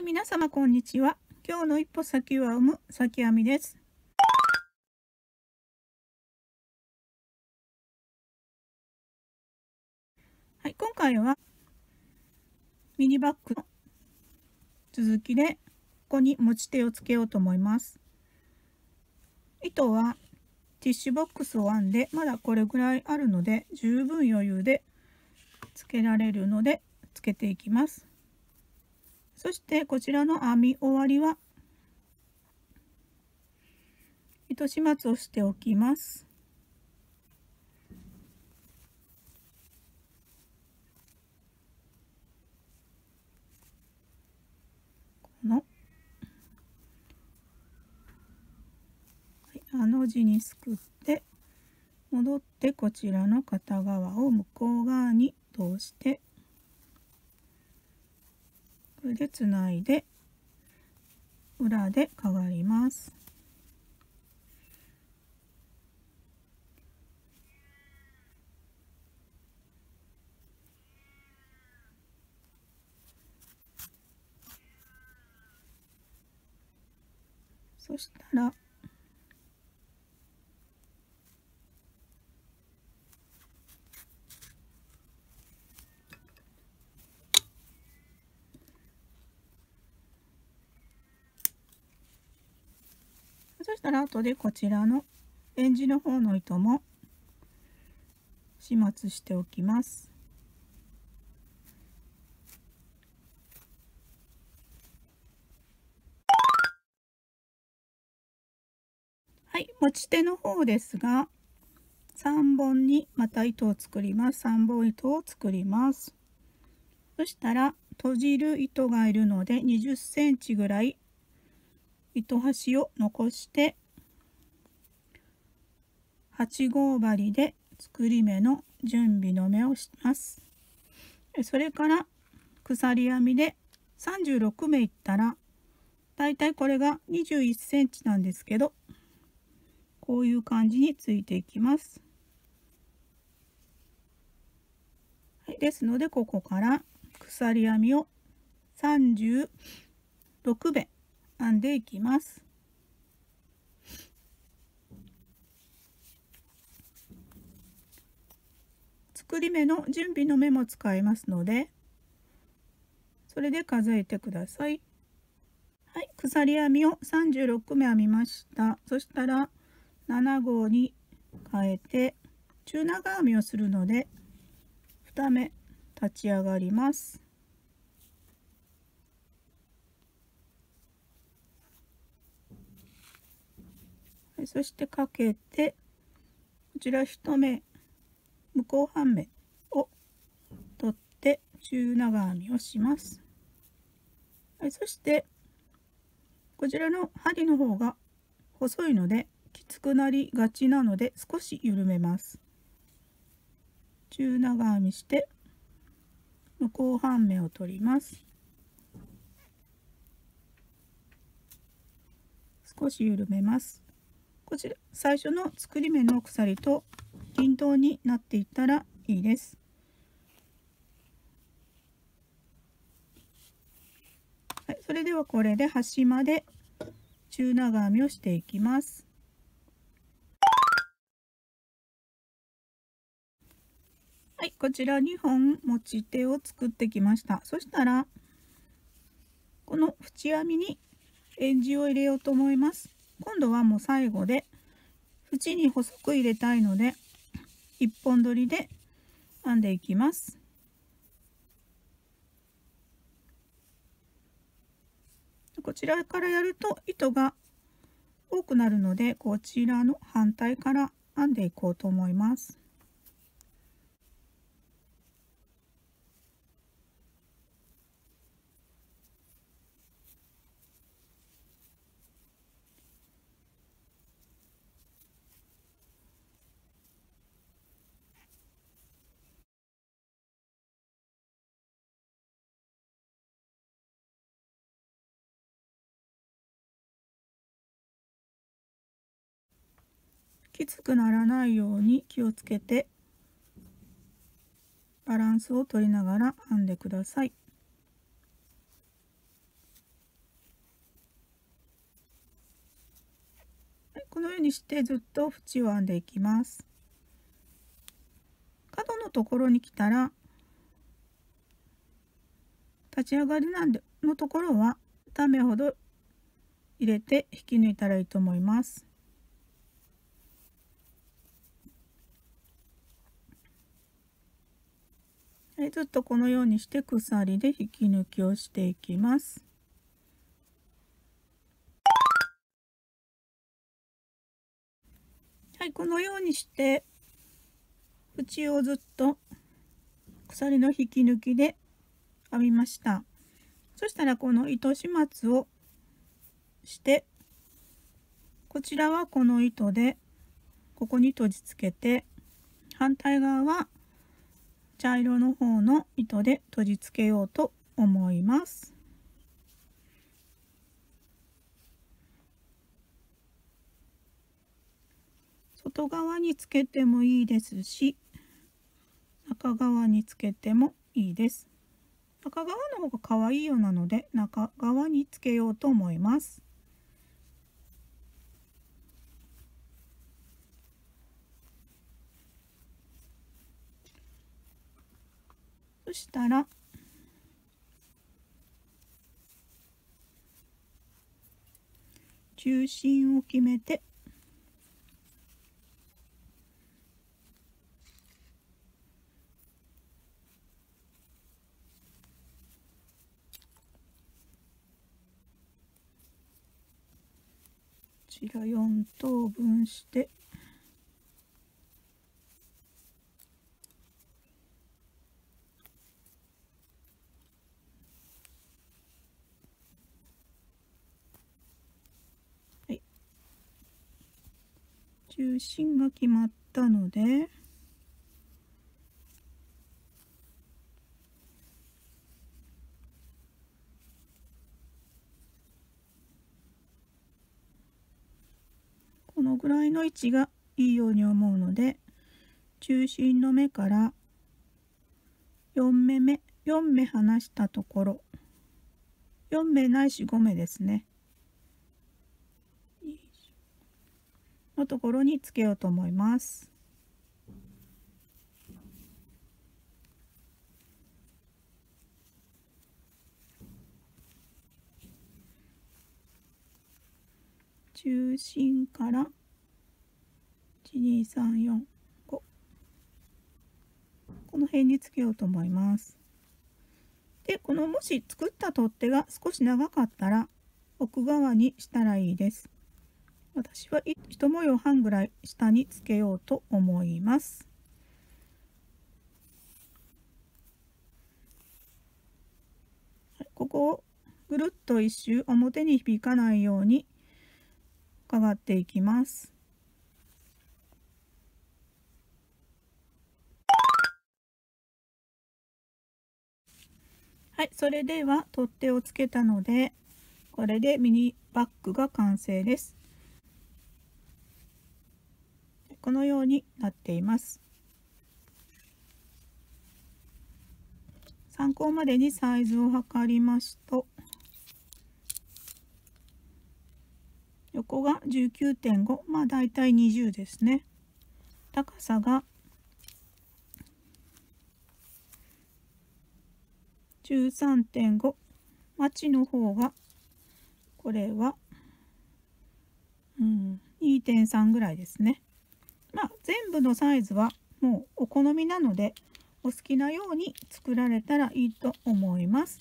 はい、皆様こんにちは。今日の一歩先は生む先編みです。はい、今回はミニバッグの続きでここに持ち手をつけようと思います。糸はティッシュボックスを編んでまだこれぐらいあるので十分余裕でつけられるのでつけていきます。そしてこちらの編み終わりは糸始末をしておきます。この、あの字にすくって戻ってこちらの片側を向こう側に通してこれでつないで裏でかがります。そしたらしたら後でこちらのレンジの方の糸も始末しておきます。はい、持ち手の方ですが3本にまた糸を作ります。3本糸を作ります。そしたら閉じる糸がいるので20センチぐらい糸端を残して8号針で作り目の準備の目をします。それから鎖編みで36目いったらだいたいこれが21センチなんですけどこういう感じについていきます、ですのでここから鎖編みを36目。編んでいきます。作り目の準備の目も使いますのでそれで数えてください。はい、鎖編みを36目編みました。そしたら7号に変えて中長編みをするので2目立ち上がります。そしてかけてこちら1目向こう半目を取って中長編みをします、はい、そしてこちらの針の方が細いのできつくなりがちなので少し緩めます。中長編みして向こう半目を取ります。少し緩めます。こちら最初の作り目の鎖と均等になっていったらいいです。はい、それではこれで端まで中長編みをしていきます。はい、こちら2本持ち手を作ってきました。そしたらこの縁編みにエンジを入れようと思います。今度はもう最後で縁に細く入れたいので1本取りで編んでいきます。こちらからやると糸が多くなるのでこちらの反対から編んでいこうと思います。きつくならないように気をつけてバランスを取りながら編んでください。このようにしてずっと縁を編んでいきます。角のところに来たら立ち上がりなんでのところは2目ほど入れて引き抜いたらいいと思います。ずっとこのようにして鎖で引き抜きをしていきます。はいこのようにして縁をずっと鎖の引き抜きで編みました。そしたらこの糸始末をしてこちらはこの糸でここに閉じつけて反対側は茶色の方の糸で閉じつけようと思います。外側につけてもいいですし中側につけてもいいです。中側の方が可愛いようなので中側につけようと思います。そしたら中心を決めてこちら4等分してはい中心が決まったのでこのぐらいの位置がいいように思うので中心の目から4目目4目離したところ4目ないし5目ですね。のところにつけようと思います。中心から12345この辺につけようと思います。でこのもし作った取っ手が少し長かったら奥側にしたらいいです。私は一模様半ぐらい下につけようと思いますここをぐるっと一周表に響かないようにかがっていきます。はい、それでは取っ手をつけたのでこれでミニバッグが完成です。このようになっています。参考までにサイズを測りますと横が19.5まあだいたい20ですね高さが13.5マチの方がこれは、うん、2.3ぐらいですねまあ全部のサイズはもうお好みなのでお好きなように作られたらいいと思います、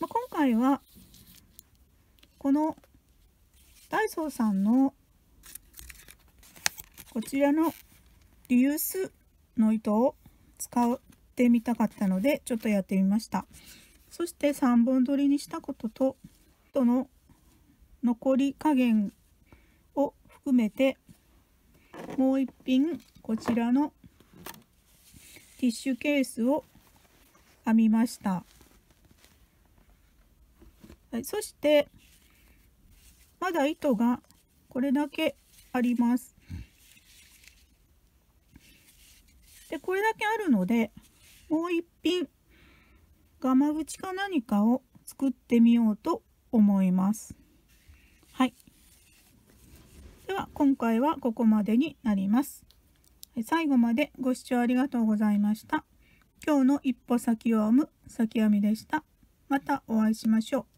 まあ、今回はこのダイソーさんのこちらのリユースの糸を使ってみたかったのでちょっとやってみました。そして3本取りにしたことととの残り加減を含めてもう一品こちらのティッシュケースを編みました、はい、そしてまだ糸がこれだけあります。でこれだけあるのでもう一品ガマ口か何かを作ってみようと思います。では今回はここまでになります。最後までご視聴ありがとうございました。今日の一歩先を編む先編みでした。またお会いしましょう。